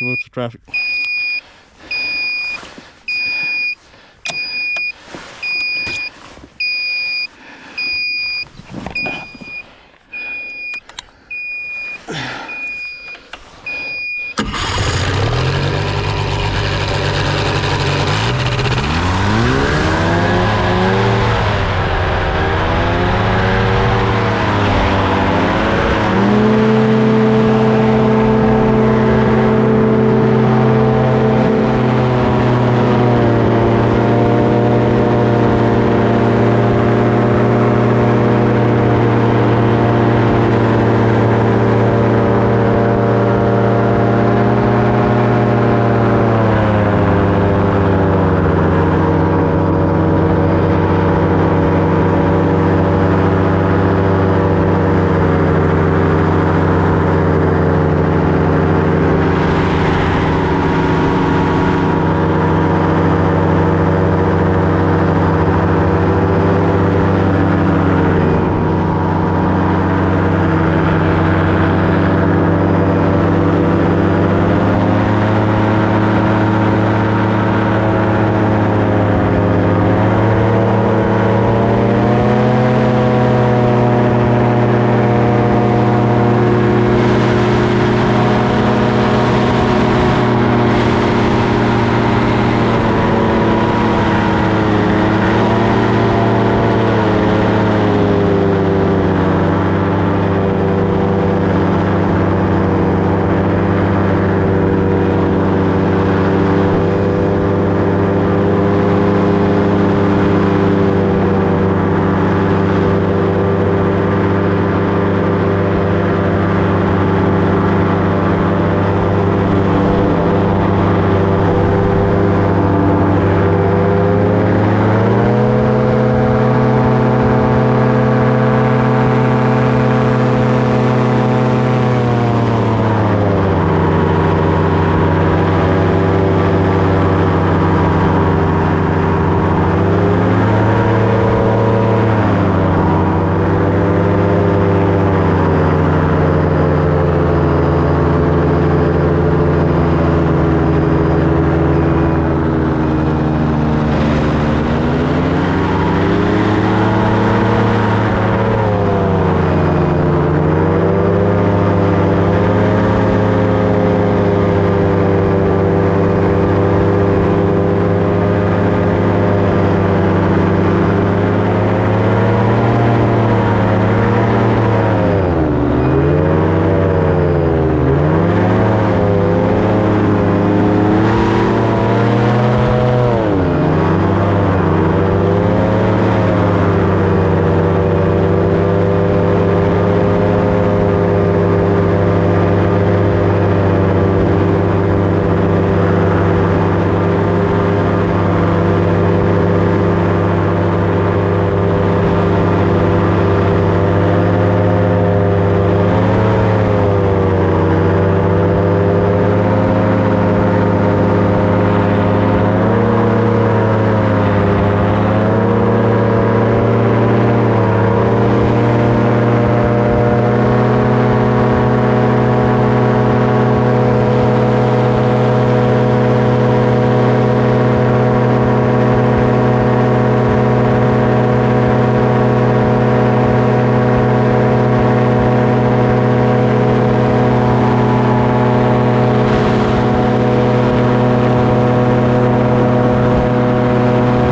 Lots of traffic.